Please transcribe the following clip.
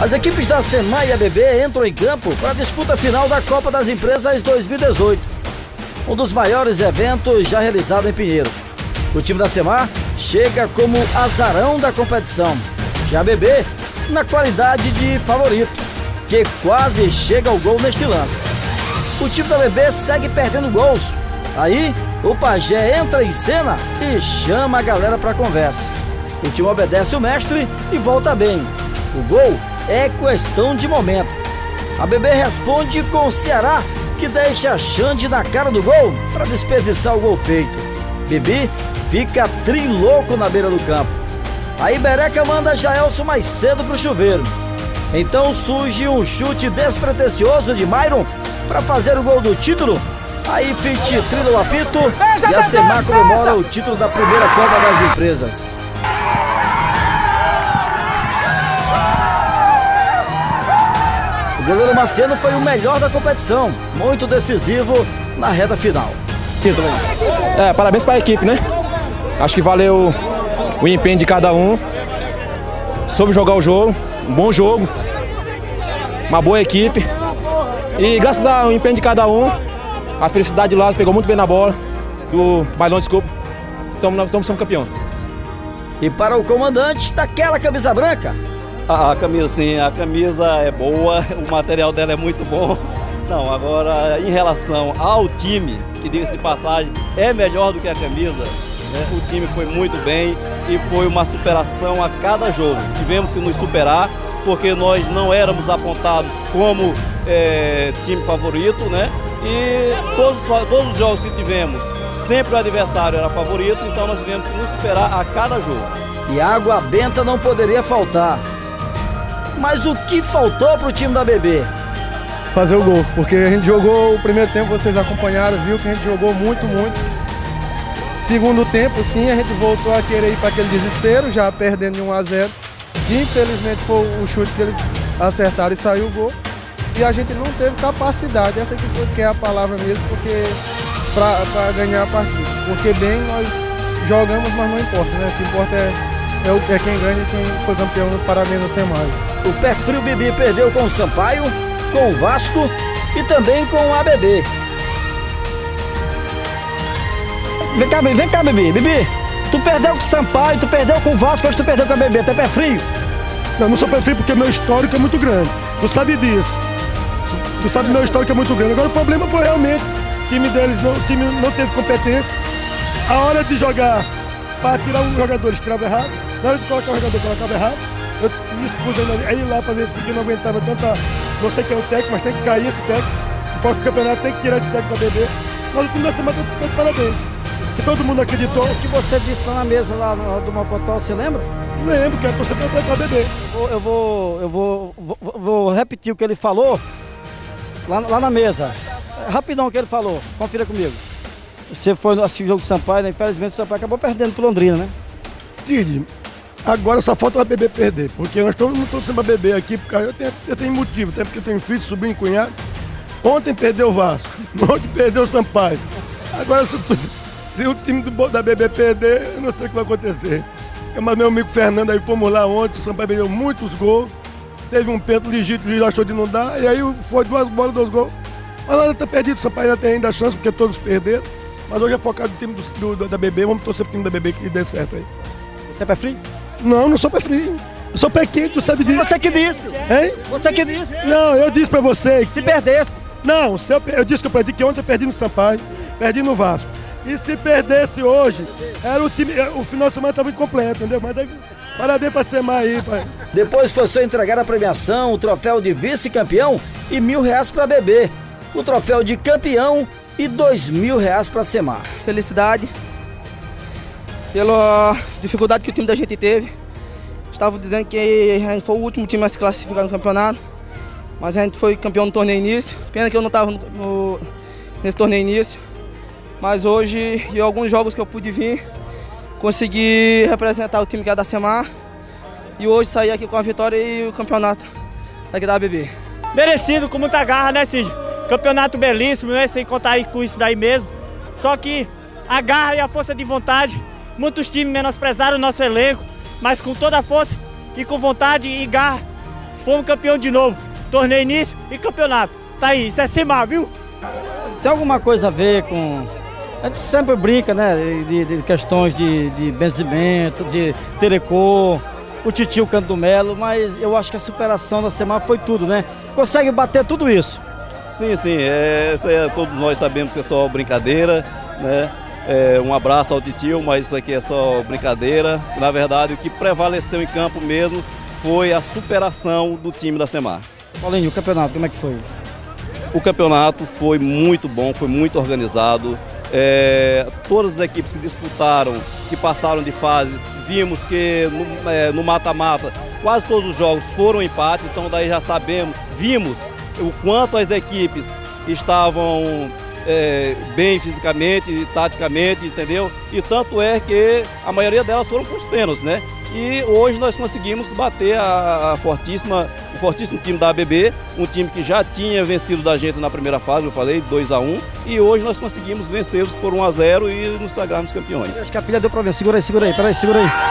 As equipes da SEMAI e ABB entram em campo para a disputa final da Copa das Empresas 2018, um dos maiores eventos já realizado em Pinheiro. O time da SEMAR chega como azarão da competição, já a ABB na qualidade de favorito, que quase chega ao gol neste lance. O time da ABB segue perdendo gols. Aí, o Pajé entra em cena e chama a galera para conversa. O time obedece o mestre e volta bem. O gol é questão de momento. A Bebê responde com o Ceará, que deixa a Xande na cara do gol para desperdiçar o gol feito. Bibi fica trilouco na beira do campo. Aí Bereca manda Jaelson mais cedo pro chuveiro. Então surge um chute despretensioso de Myron para fazer o gol do título. Aí Fit trilha o apito e a Semar comemora o título da primeira Copa das Empresas. Goleiro Maceno foi o melhor da competição, muito decisivo na reta final. É, parabéns para a equipe, né? Acho que valeu o empenho de cada um. Soube jogar o jogo, um bom jogo, uma boa equipe. E graças ao empenho de cada um, a felicidade de Lázaro pegou muito bem na bola. Do Bailão, desculpa. Estamos sendo campeão. E para o comandante daquela camisa branca, a, a camisa, sim, a camisa é boa, o material dela é muito bom. Não, agora em relação ao time, que diga-se de passagem, é melhor do que a camisa. Né? O time foi muito bem e foi uma superação a cada jogo. Tivemos que nos superar, porque nós não éramos apontados como é, time favorito, né? E todos, todos os jogos que tivemos, sempre o adversário era favorito, então nós tivemos que nos superar a cada jogo. E água benta não poderia faltar. Mas o que faltou para o time da BB? Fazer o gol, porque a gente jogou o primeiro tempo, vocês acompanharam, viu que a gente jogou muito, muito. Segundo tempo, sim, a gente voltou a querer ir para aquele desespero, já perdendo de 1 a 0. Infelizmente foi o chute que eles acertaram e saiu o gol. E a gente não teve capacidade, essa que foi que é a palavra mesmo, porque para ganhar a partida. Porque bem nós jogamos, mas não importa, né? O que importa é, é, é quem ganha e quem foi campeão no Parabéns da semana. O pé frio Bibi perdeu com o Sampaio, com o Vasco e também com o ABB. Vem cá, vem cá, Bibi. Bibi, tu perdeu com o Sampaio, tu perdeu com o Vasco, hoje tu perdeu com o ABB. Tu é pé frio? Não, não sou pé frio porque meu histórico é muito grande. Tu sabe disso. Tu sabe meu histórico é muito grande. Agora o problema foi realmente o time deles não, o time não teve competência. A hora de jogar para tirar um jogador, eles tiravam errado. Na hora de colocar o jogador, colocava errado. Eu me expus ainda, aí lá para ver se eu não aguentava tanta. Não sei quem é o técnico, mas tem que cair esse técnico. No próximo campeonato tem que tirar esse técnico da BB. Mas o time da semana está de parabéns. Que todo mundo acreditou. O que você disse lá na mesa lá do Mocotó, você lembra? Lembro, que a torcida da BB. Eu vou, eu vou, vou, vou, repetir o que ele falou lá, lá na mesa. Rapidão o que ele falou, confira comigo. Você foi assistir o jogo do Sampaio, né? Infelizmente o Sampaio acabou perdendo pro Londrina, né? Cid, Agora só falta o ABB perder, porque nós estamos todos a beber aqui, porque eu tenho, eu tenho motivo, até porque eu tenho filho, sobrinho, cunhado. Ontem perdeu o Vasco, ontem perdeu o Sampaio. Agora, se, se o time do, da BB perder, eu não sei o que vai acontecer. Mas meu amigo Fernando aí fomos lá ontem, o Sampaio perdeu muitos gols, teve um pento legítimo, o juiz achou de não dar, e aí foi duas bolas, dois gols. Mas nada está perdido, o Sampaio ainda tem ainda a chance, porque todos perderam. Mas hoje é focado no time do, do, da BB, vamos torcer pro time da BB que dê certo aí. Você é pé frio? Não, não sou pé frio. Eu sou pé quente, tu sabe disso. Você que disse. Hein? Você que disse. Não, eu disse pra você. Que... Se perdesse. Não, se eu, eu disse que eu perdi, que ontem eu perdi no Sampaio, perdi no Vasco. E se perdesse hoje, era o time, o final de semana estava incompleto, entendeu? Mas aí, parabéns pra Semar aí, pai. Depois foi só entregar a premiação, o troféu de vice-campeão e mil reais pra bebê. O troféu de campeão e dois mil reais pra Semar. Felicidade, pela dificuldade que o time da gente teve. Estava dizendo que a gente foi o último time a se classificar no campeonato, mas a gente foi campeão no torneio início. Pena que eu não estava nesse torneio início, mas hoje, em alguns jogos que eu pude vir, consegui representar o time que é da Semar e hoje sair aqui com a vitória e o campeonato daqui da ABB. Merecido, com muita garra, né, Cid? Campeonato belíssimo, né? Sem contar aí com isso daí mesmo. Só que a garra e a força de vontade Muitos times menosprezaram o nosso elenco, mas com toda a força e com vontade e garra, fomos campeão de novo. Torneio início e campeonato. Tá aí, isso é Semar, viu? Tem alguma coisa a ver com. A gente sempre brinca, né? De, de questões de, de benzimento, de terecô, o titio Canto do Melo, mas eu acho que a superação da semana foi tudo, né? Consegue bater tudo isso. Sim, sim, é, isso é, todos nós sabemos que é só brincadeira, né? É, um abraço ao titio, mas isso aqui é só brincadeira. Na verdade, o que prevaleceu em campo mesmo foi a superação do time da Semar. Paulinho, o campeonato, como é que foi? O campeonato foi muito bom, foi muito organizado. É, todas as equipes que disputaram, que passaram de fase, vimos que é, no mata-mata quase todos os jogos foram empates, então daí já sabemos, vimos o quanto as equipes estavam é, bem fisicamente, taticamente, entendeu? E tanto é que a maioria delas foram para os pênaltis, né? E hoje nós conseguimos bater a, a, fortíssima, o fortíssimo time da ABB, um time que já tinha vencido da gente na primeira fase, eu falei, 2 a 1 e hoje nós conseguimos vencê-los por 1 a 0 e nos sagrarmos campeões. Acho que a pilha deu problema. Segura aí, segura aí, peraí, segura aí.